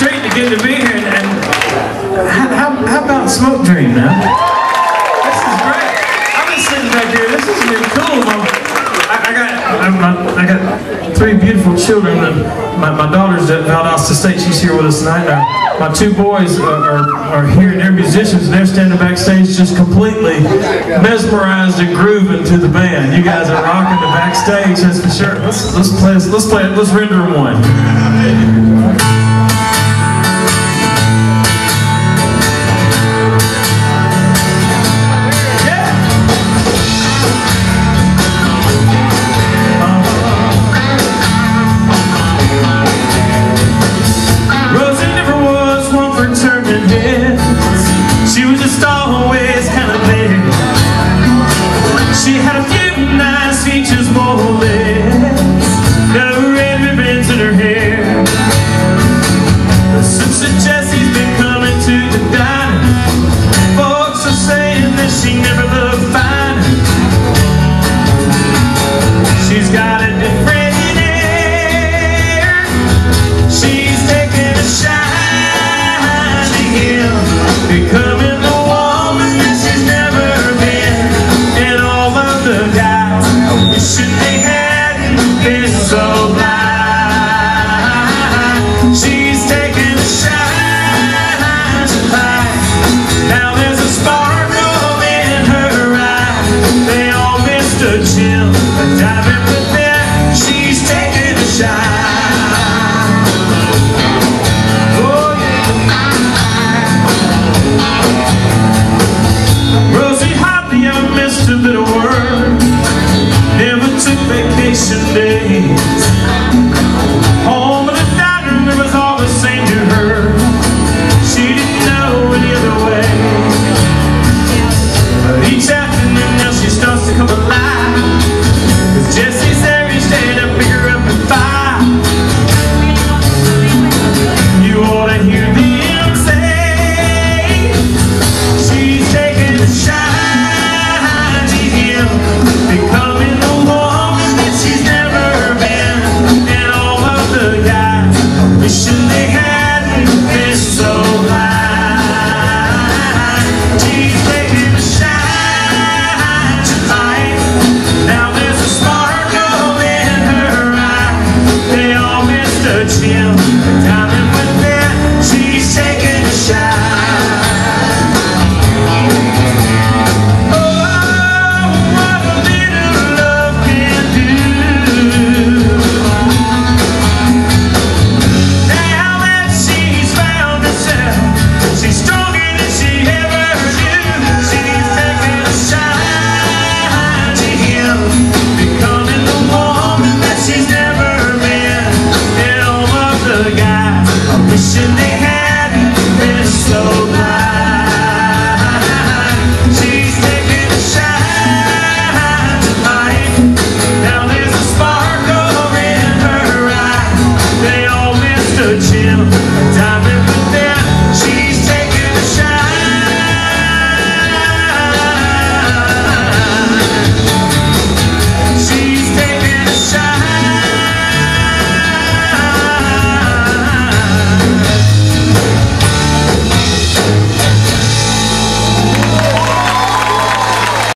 treat to get to be here. And, how, how, about SmokeDream now? This is great. I'm just sitting back here. This has been cool. I, I got I, I got three beautiful children. My, my daughter's at Valdosta State. She's here with us tonight. My two boys are, are, are here. They're musicians. They're standing backstage just completely mesmerized and grooving to the band. You guys are rocking the backstage. That's for sure. Let's, let's play. Let's play. Let's render one. Wishing they hadn't been so blind. She's taking a shine to light. Now there's a sparkle in her eye. They all missed a chill, I'm wishing they had. They're so.